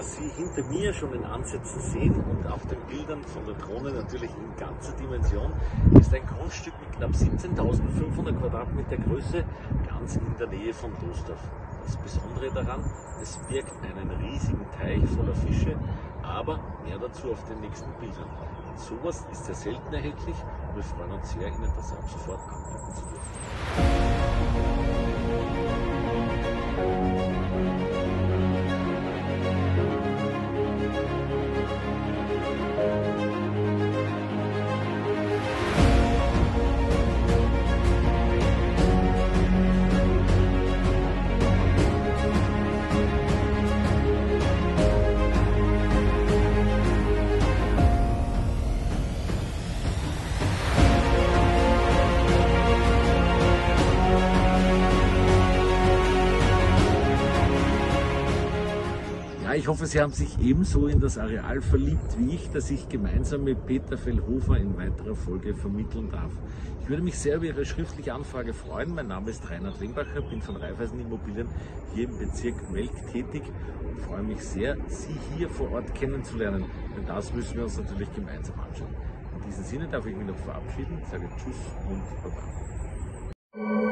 Was Sie hinter mir schon in Ansätzen sehen und auf den Bildern von der Drohne natürlich in ganzer Dimension, ist ein Grundstück mit knapp 17.500 Quadratmeter Größe ganz in der Nähe von Dostorf. Das Besondere daran, es birgt einen riesigen Teich voller Fische, aber mehr dazu auf den nächsten Bildern. Sowas ist sehr selten erhältlich und wir freuen uns sehr, Ihnen das ab sofort anbieten zu dürfen. Ja, ich hoffe, Sie haben sich ebenso in das Areal verliebt wie ich, das ich gemeinsam mit Peter Fellhofer in weiterer Folge vermitteln darf. Ich würde mich sehr über Ihre schriftliche Anfrage freuen. Mein Name ist Reinhard Wengbacher, bin von Raiffeisen Immobilien hier im Bezirk Melk tätig und freue mich sehr, Sie hier vor Ort kennenzulernen. Denn das müssen wir uns natürlich gemeinsam anschauen. In diesem Sinne darf ich mich noch verabschieden, sage Tschüss und Baba.